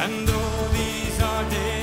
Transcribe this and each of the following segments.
And all these are days.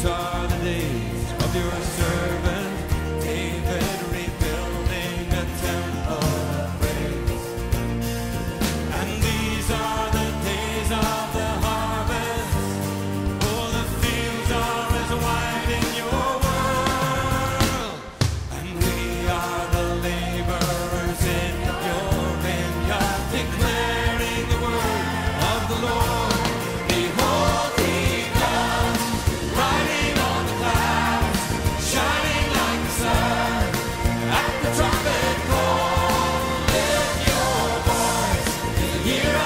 These are the days of your here.